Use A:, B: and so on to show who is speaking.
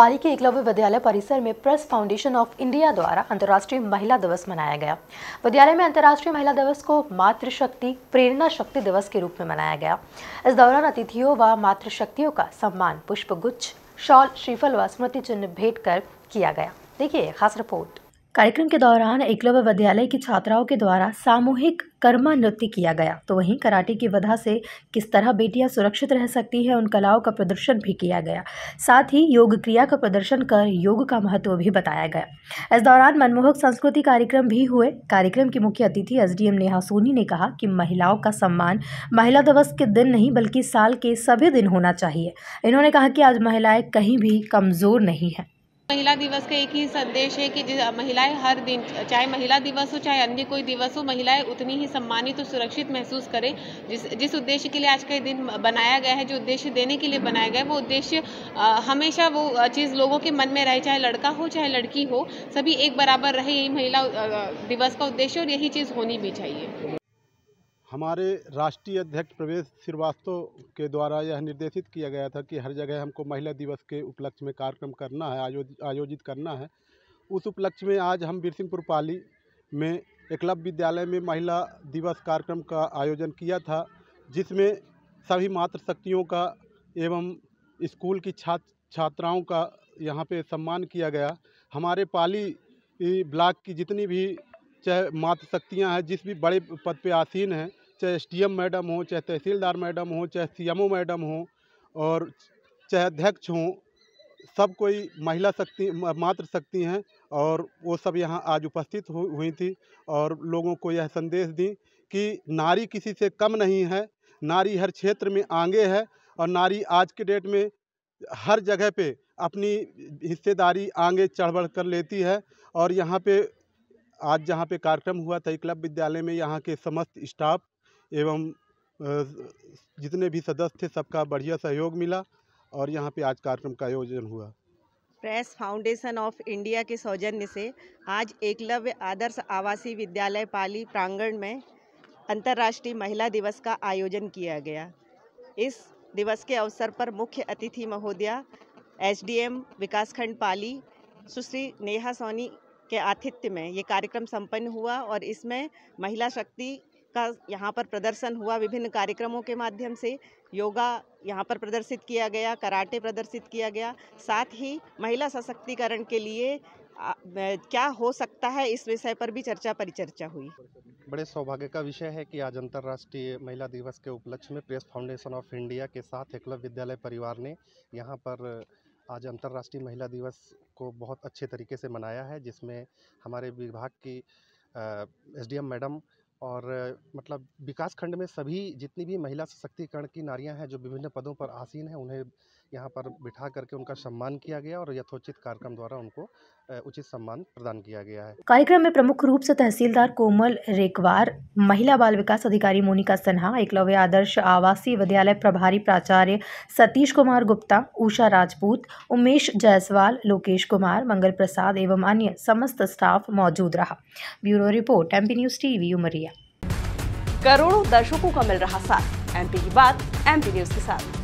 A: पाली के एकलव्य विद्यालय परिसर में प्रेस फाउंडेशन ऑफ़ इंडिया द्वारा अंतर्राष्ट्रीय महिला दिवस मनाया गया। विद्यालय में अंतर्राष्ट्रीय महिला दिवस को मातृशक्ति, प्रेरणा शक्ति दिवस के रूप में मनाया गया। इस दौरान अतिथियों व मातृशक्तियों का सम्मान, पुष्पगुच्छ, शॉल, श्रीफल व स्मृति चिन्ह भेंट कर किया गया। देखिए खास रिपोर्ट। कार्यक्रम के दौरान एकलव्य विद्यालय की छात्राओं के द्वारा सामूहिक कर्मा नृत्य किया गया। तो वहीं कराटे की वजह से किस तरह बेटियाँ सुरक्षित रह सकती हैं, उन कलाओं का प्रदर्शन भी किया गया। साथ ही योग क्रिया का प्रदर्शन कर योग का महत्व भी बताया गया। इस दौरान मनमोहक संस्कृति कार्यक्रम भी हुए। कार्यक्रम की मुख्य अतिथि एसडीएम नेहा सोनी ने कहा कि महिलाओं का सम्मान महिला दिवस के दिन नहीं, बल्कि साल के सभी दिन होना चाहिए। इन्होंने कहा कि आज महिलाएँ कहीं भी कमज़ोर नहीं हैं।
B: महिला दिवस का एक ही संदेश है कि महिलाएँ हर दिन, चाहे महिला दिवस हो, चाहे अन्य कोई दिवस हो, महिलाएँ उतनी ही सम्मानित और सुरक्षित महसूस करें। जिस जिस उद्देश्य के लिए आज का दिन बनाया गया है, जो उद्देश्य देने के लिए बनाया गया है, वो उद्देश्य हमेशा वो चीज़ लोगों के मन में रहे, चाहे लड़का हो, चाहे लड़की हो, सभी एक बराबर रहे, यही महिला दिवस का उद्देश्य और यही चीज़ होनी भी चाहिए।
C: हमारे राष्ट्रीय अध्यक्ष प्रवेश श्रीवास्तव के द्वारा यह निर्देशित किया गया था कि हर जगह हमको महिला दिवस के उपलक्ष्य में कार्यक्रम करना है आयोजित आयोजित करना है। उस उपलक्ष्य में आज हम बीरसिंहपुर पाली में एकलव्य विद्यालय में महिला दिवस कार्यक्रम का आयोजन किया था, जिसमें सभी मातृशक्तियों का एवं स्कूल की छात्र छात्राओं का यहाँ पे सम्मान किया गया। हमारे पाली ब्लॉक की जितनी भी चाहे मातृशक्तियाँ हैं, जिस भी बड़े पद पे आसीन हैं, चाहे एस मैडम हो, चाहे तहसीलदार मैडम हो, चाहे सीएमओ मैडम हो, और चाहे अध्यक्ष हों, सब कोई महिला शक्ति मातृशक्ति हैं, और वो सब यहाँ आज उपस्थित हुई थी, और लोगों को यह संदेश दी कि नारी किसी से कम नहीं है, नारी हर क्षेत्र में आगे है, और नारी आज के डेट में हर जगह पे अपनी हिस्सेदारी आगे चढ़ बढ़ कर लेती है, और यहाँ पे आज जहाँ पे कार्यक्रम हुआ था क्लब विद्यालय में यहाँ के समस्त स्टाफ एवं जितने भी सदस्य थे, सबका बढ़िया सहयोग मिला और यहाँ पे आज कार्यक्रम का आयोजन हुआ।
D: प्रेस फाउंडेशन ऑफ़ इंडिया के सौजन्य से आज एकलव्य आदर्श आवासीय विद्यालय पाली प्रांगण में अंतर्राष्ट्रीय महिला दिवस का आयोजन किया गया। इस दिवस के अवसर पर मुख्य अतिथि महोदया एसडीएम विकासखंड पाली, सुश्री नेहा सोनी के आतिथ्य में ये कार्यक्रम संपन्न हुआ और इसमें महिला शक्ति का यहाँ पर प्रदर्शन हुआ विभिन्न कार्यक्रमों के माध्यम से। योगा यहाँ पर प्रदर्शित किया गया कराटे प्रदर्शित किया गया। साथ ही महिला सशक्तिकरण के लिए आ, क्या हो सकता है इस विषय पर भी चर्चा परिचर्चा हुई।
E: बड़े सौभाग्य का विषय है कि आज अंतर्राष्ट्रीय महिला दिवस के उपलक्ष्य में प्रेस फाउंडेशन ऑफ़ इंडिया के साथ एकलव्य विद्यालय परिवार ने यहाँ पर आज अंतर्राष्ट्रीय महिला दिवस को बहुत अच्छे तरीके से मनाया है, जिसमें हमारे विभाग की एसडीएम मैडम और मतलब विकास खंड में सभी जितनी भी महिला सशक्तिकरण की नारियाँ हैं, जो विभिन्न पदों पर आसीन हैं, उन्हें यहाँ पर बिठा करके उनका सम्मान किया गया और यथोचित कार्यक्रम द्वारा उनको उचित सम्मान प्रदान किया गया है।
A: कार्यक्रम में प्रमुख रूप से तहसीलदार कोमल रेकवार महिला बाल विकास अधिकारी मोनिका सिन्हा एकलव्य आदर्श आवासीय विद्यालय प्रभारी प्राचार्य सतीश कुमार गुप्ता उषा राजपूत उमेश जायसवाल लोकेश कुमार मंगल प्रसाद एवं अन्य समस्त स्टाफ मौजूद रहा। Bureau report MP news TV Umaria.
F: करोड़ों दर्शकों का मिल रहा साथ। एमपी की बात एमपी न्यूज़ के साथ।